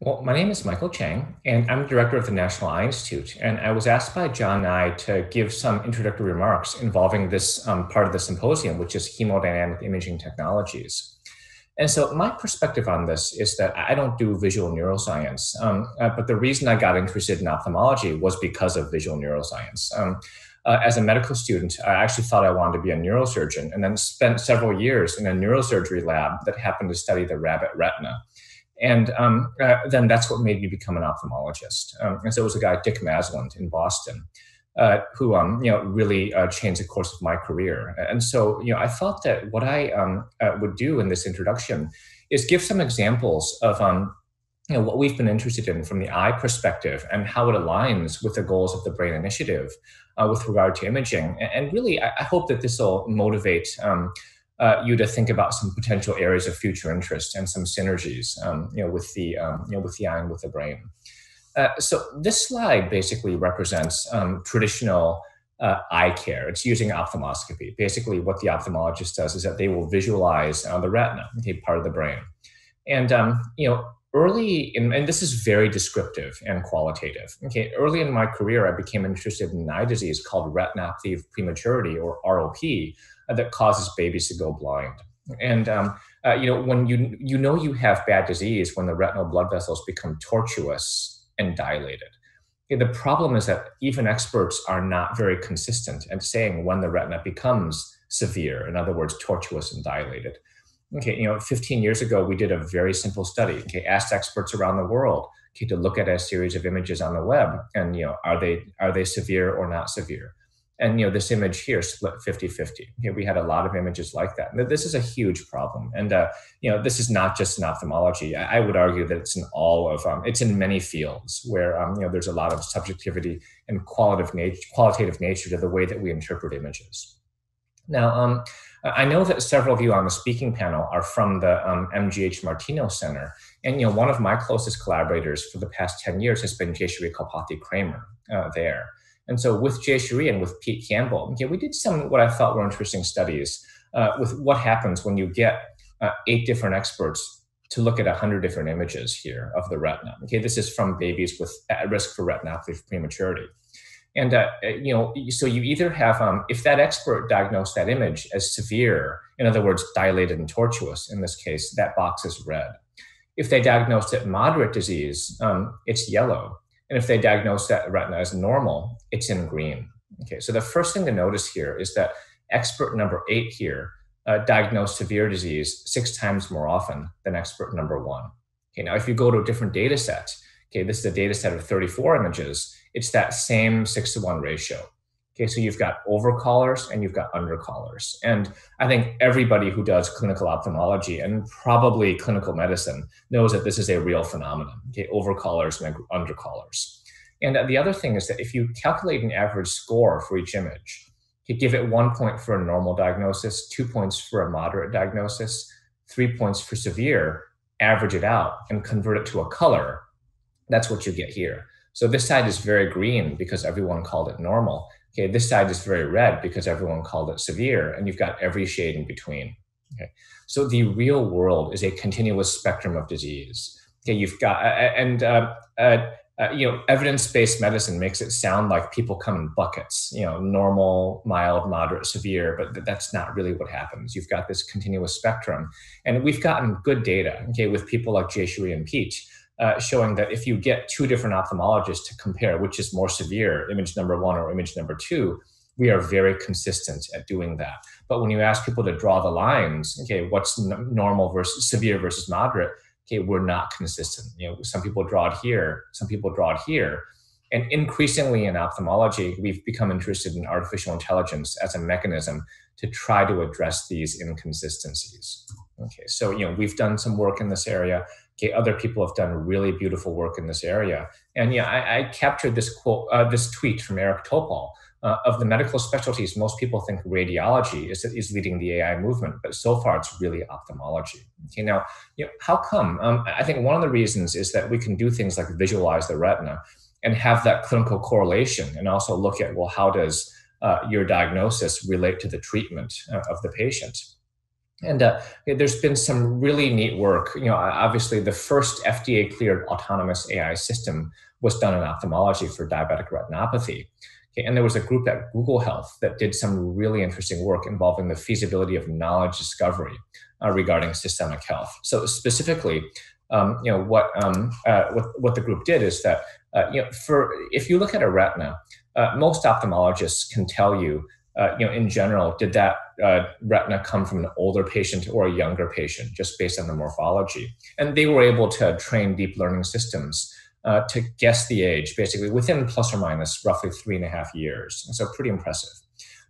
Well, my name is Michael Chiang, and I'm director of the National Eye Institute. And I was asked by John Ngai to give some introductory remarks involving this um, part of the symposium, which is hemodynamic imaging technologies. And so, my perspective on this is that I don't do visual neuroscience, um, uh, but the reason I got interested in ophthalmology was because of visual neuroscience. Um, uh, as a medical student, I actually thought I wanted to be a neurosurgeon, and then spent several years in a neurosurgery lab that happened to study the rabbit retina. And um, uh, then that's what made me become an ophthalmologist. Um, and so it was a guy, Dick Masland in Boston, uh, who um, you know really uh, changed the course of my career. And so you know I thought that what I um, uh, would do in this introduction is give some examples of um, you know what we've been interested in from the eye perspective and how it aligns with the goals of the Brain Initiative uh, with regard to imaging. And really, I, hope that this will motivate. Uh, you to think about some potential areas of future interest and some synergies, um, you know, with the um, you know with the eye and with the brain. Uh, so this slide basically represents um, traditional uh, eye care. It's using ophthalmoscopy. Basically, what the ophthalmologist does is that they will visualize on the retina, okay, part of the brain, and um, you know. Early in, and this is very descriptive and qualitative. Okay, early in my career, I became interested in an eye disease called retinopathy of prematurity, or ROP, uh, that causes babies to go blind. And um, uh, you know, when you you know you have bad disease when the retinal blood vessels become tortuous and dilated. The problem is that even experts are not very consistent at saying when the retina becomes severe. In other words, tortuous and dilated. Okay, you know, 15 years ago, we did a very simple study. Okay, asked experts around the world okay, to look at a series of images on the web, and you know, are they are they severe or not severe? And you know this image here split 50-50 okay, we had a lot of images like that. This is a huge problem. And uh, you know this is not just in ophthalmology. I, I would argue that it's in all of um, it's in many fields where um, you know there's a lot of subjectivity and qualitative nature qualitative nature to the way that we interpret images. Now um, I know that several of you on the speaking panel are from the um, MGH Martinos Center, and you know one of my closest collaborators for the past ten years has been Jayashree Kalpathy Cramer uh, there. And so with Jay Jayashree and with Pete Campbell, okay, we did some what I thought were interesting studies uh, with what happens when you get uh, eight different experts to look at 100 different images here of the retina. Okay, this is from babies with at risk for retinopathy for prematurity. And, uh, you know, so you either have, um, if that expert diagnosed that image as severe, in other words, dilated and tortuous, in this case, that box is red. If they diagnosed it moderate disease, um, it's yellow. And if they diagnose that retina as normal, it's in green. Okay, so the first thing to notice here is that expert number eight here uh, diagnosed severe disease six times more often than expert number one. Okay, now if you go to a different data set, okay, this is a data set of 34 images, it's that same six to one ratio. Okay, so you've got overcallers and you've got undercallers. And I think everybody who does clinical ophthalmology and probably clinical medicine knows that this is a real phenomenon. Okay, overcallers and undercallers. And the other thing is that if you calculate an average score for each image, you give it one point for a normal diagnosis, two points for a moderate diagnosis, three points for severe, average it out and convert it to a color, that's what you get here. So this side is very green because everyone called it normal. Okay, this side is very red because everyone called it severe, and you've got every shade in between. Okay, so the real world is a continuous spectrum of disease. Okay, you've got and uh, uh, uh, you know evidence-based medicine makes it sound like people come in buckets. You know, normal, mild, moderate, severe, but that's not really what happens. You've got this continuous spectrum, and we've gotten good data. Okay, with people like Jayashree and Pete uh, showing that if you get two different ophthalmologists to compare which is more severe, image number one or image number two, we are very consistent at doing that. But when you ask people to draw the lines, okay, what's n- normal versus severe versus moderate, okay, we're not consistent. You know, some people draw it here, some people draw it here. And increasingly in ophthalmology, we've become interested in artificial intelligence as a mechanism to try to address these inconsistencies. Okay, so you know we've done some work in this area. Okay, other people have done really beautiful work in this area. And yeah, I, I captured this quote, uh, this tweet from Eric Topol. Uh, of the medical specialties, most people think radiology is, is leading the AI movement, but so far it's really ophthalmology. Okay, now, you know, how come? Um, I think one of the reasons is that we can do things like visualize the retina and have that clinical correlation, and also look at well, how does uh, your diagnosis relate to the treatment uh, of the patient? And uh, there's been some really neat work. You know, obviously, the first FDA cleared autonomous AI system was done in ophthalmology for diabetic retinopathy. Okay, and there was a group at Google Health that did some really interesting work involving the feasibility of knowledge discovery uh, regarding systemic health. So specifically, um, you know what, um, uh, what what the group did is that uh, you know for if you look at a retina, uh, most ophthalmologists can tell you uh, you know, in general, did that uh, retina come from an older patient or a younger patient, just based on the morphology? And they were able to train deep learning systems uh, to guess the age, basically within plus or minus roughly three and a half years. And so, pretty impressive.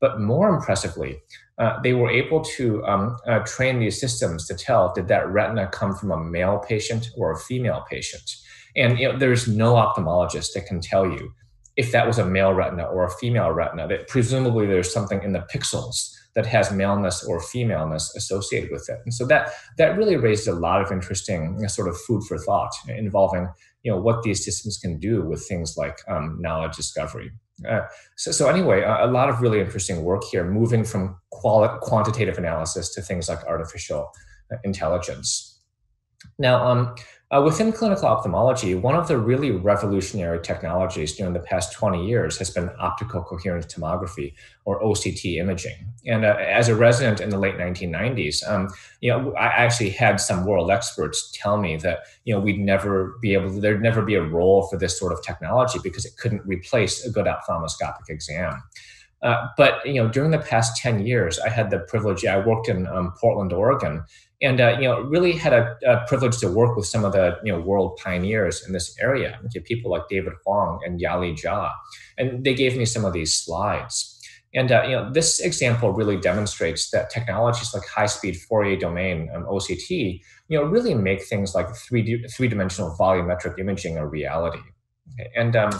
But more impressively, uh, they were able to um, uh, train these systems to tell did that retina come from a male patient or a female patient. And you know, there's no ophthalmologist that can tell you if that was a male retina or a female retina, that presumably there's something in the pixels that has maleness or femaleness associated with it. And so that that really raised a lot of interesting sort of food for thought involving you know what these systems can do with things like um, knowledge discovery. Uh, so, so anyway, a, a, lot of really interesting work here, moving from quali- quantitative analysis to things like artificial uh, intelligence. Now, um, uh, within clinical ophthalmology, one of the really revolutionary technologies during the past 20 years has been optical coherence tomography or OCT imaging. And uh, as a resident in the late 1990s, um, you know, I actually had some world experts tell me that you know we'd never be able to, there'd never be a role for this sort of technology because it couldn't replace a good ophthalmoscopic exam. Uh, but you know, during the past 10 years, I had the privilege. I worked in um, Portland, Oregon, and uh, you know really had a, a, privilege to work with some of the you know world pioneers in this area people like david huang and yali jia and they gave me some of these slides and uh, you know this example really demonstrates that technologies like high-speed fourier domain um, oct you know really make things like 3D, three-dimensional volumetric imaging a reality and um,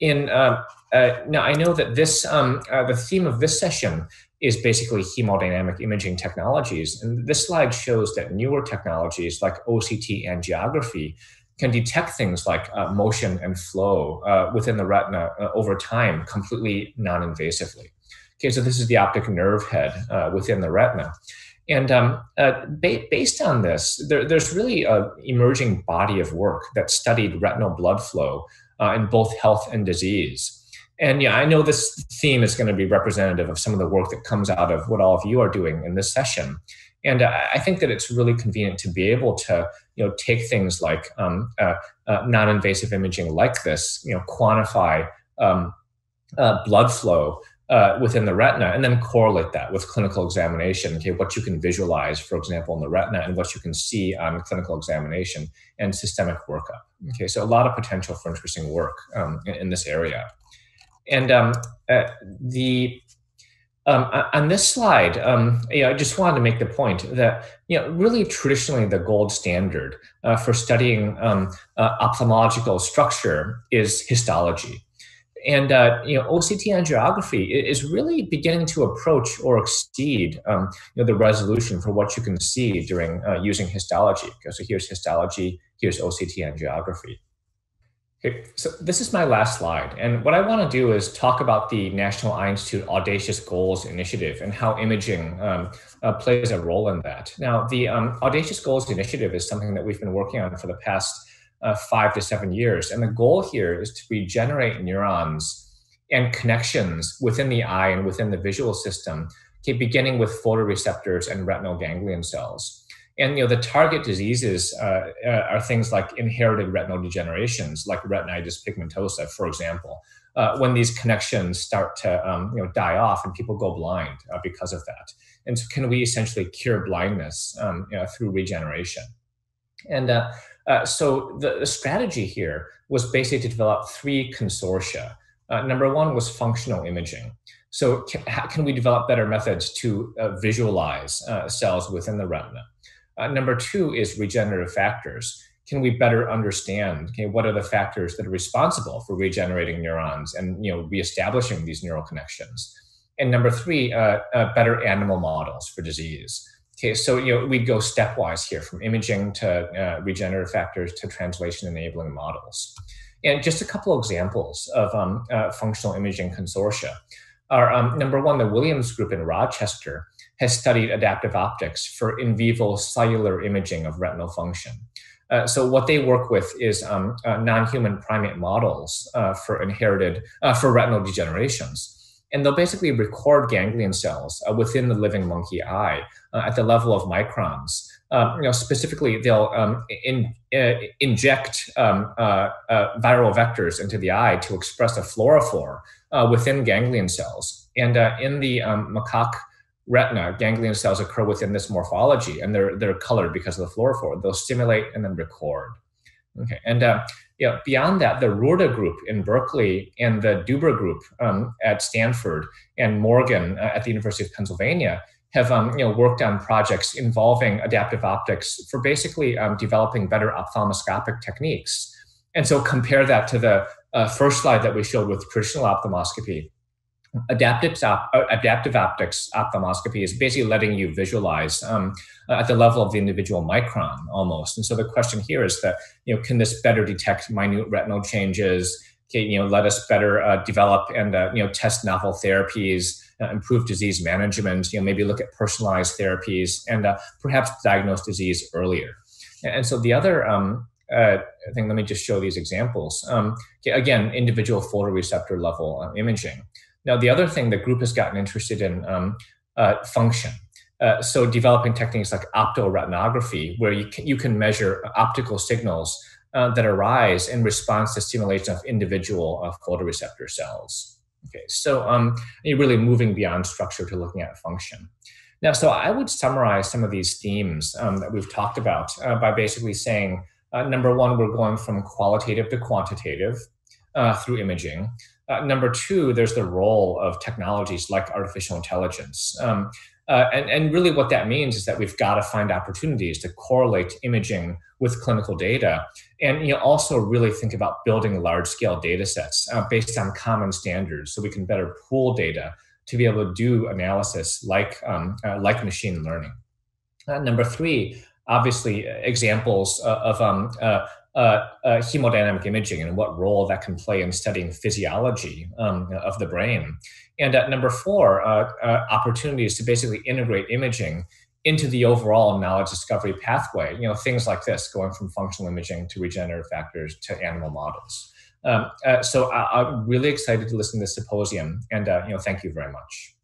in uh, uh, now i know that this um, uh, the theme of this session is basically hemodynamic imaging technologies. And this slide shows that newer technologies like OCT angiography can detect things like uh, motion and flow uh, within the retina uh, over time completely non invasively. Okay, so this is the optic nerve head within the retina. And um, uh, ba- based on this, there, there's really an emerging body of work that studied retinal blood flow uh, in both health and disease. And yeah, I know this theme is going to be representative of some of the work that comes out of what all of you are doing in this session. And uh, I think that it's really convenient to be able to, you know, take things like um, uh, uh, non-invasive imaging like this, you know, quantify um, uh, blood flow uh, within the retina, and then correlate that with clinical examination. Okay, what you can visualize, for example, in the retina, and what you can see on clinical examination and systemic workup. Okay, so a lot of potential for interesting work um, in, in this area. And um, uh, the um, on this slide, um, you know, I just wanted to make the point that you know, really traditionally the gold standard uh, for studying um, uh, ophthalmological structure is histology, and uh, you know, OCT angiography is really beginning to approach or exceed um, you know, the resolution for what you can see during uh, using histology. So here's histology, here's OCT angiography. Okay, so this is my last slide. And what I want to do is talk about the National Eye Institute Audacious Goals Initiative and how imaging um, uh, plays a role in that. Now, the um, Audacious Goals Initiative is something that we've been working on for the past uh, five to seven years. And the goal here is to regenerate neurons and connections within the eye and within the visual system, okay, beginning with photoreceptors and retinal ganglion cells. And you know the target diseases uh, uh, are things like inherited retinal degenerations, like retinitis pigmentosa, for example. Uh, when these connections start to um, you know die off and people go blind uh, because of that, and so can we essentially cure blindness um, you know, through regeneration? And uh, uh, so the, the, strategy here was basically to develop three consortia. number one was functional imaging. So can, how can we develop better methods to visualize cells within the retina? Uh, number two is regenerative factors. Can we better understand okay, what are the factors that are responsible for regenerating neurons and you know reestablishing these neural connections? And number three, uh, uh, better animal models for disease. Okay, so you know we'd go stepwise here from imaging to uh, regenerative factors to translation enabling models. And just a couple examples of um, uh, functional imaging consortia are um, number one, the Williams Group in Rochester has studied adaptive optics for in vivo cellular imaging of retinal function. Uh, so what they work with is um, uh, non-human primate models uh, for inherited uh, for retinal degenerations, and they'll basically record ganglion cells uh, within the living monkey eye uh, at the level of microns. Um, you know, specifically, they'll um, in, inject um, viral vectors into the eye to express a fluorophore within ganglion cells, and in the um, macaque retina, ganglion cells occur within this morphology, and they're they're colored because of the fluorophore. They'll stimulate and then record. Okay, and uh, yeah, beyond that, the Roorda group in Berkeley and the Dubra group um, at Stanford and Morgan uh, at the University of Pennsylvania have um, you know worked on projects involving adaptive optics for basically um, developing better ophthalmoscopic techniques. And so compare that to the uh, first slide that we showed with traditional ophthalmoscopy adaptive, op- uh, adaptive optics ophthalmoscopy is basically letting you visualize um, at the level of the individual micron almost. And so the question here is that, you know, can this better detect minute retinal changes? Can, you know, let us better uh, develop and, uh, you know, test novel therapies, uh, improve disease management, you know, maybe look at personalized therapies and uh, perhaps diagnose disease earlier. And so the other um, uh, thing, let me just show these examples. Um, again, individual photoreceptor level uh, imaging. Now, the other thing the group has gotten interested in um, uh, function. Uh, so developing techniques like optoretinography, where you can, you can measure optical signals uh, that arise in response to stimulation of individual uh, photoreceptor cells. Okay, so um, you're really moving beyond structure to looking at function. Now, so I would summarize some of these themes um, that we've talked about uh, by basically saying, uh, number one, we're going from qualitative to quantitative through imaging. Uh, number two, there's the role of technologies like artificial intelligence. Um, uh, and, and really, what that means is that we've got to find opportunities to correlate imaging with clinical data, and you know, also really think about building large-scale data sets uh, based on common standards, so we can better pool data to be able to do analysis like um, uh, like machine learning. Uh, number three, obviously, examples uh, of um, uh, uh, hemodynamic imaging and what role that can play in studying physiology um, of the brain. And at number four, uh, uh, opportunities to basically integrate imaging into the overall knowledge discovery pathway. You know, things like this, going from functional imaging to regenerative factors to animal models. Um, uh, so I, am really excited to listen to this symposium, and uh, you know, thank you very much.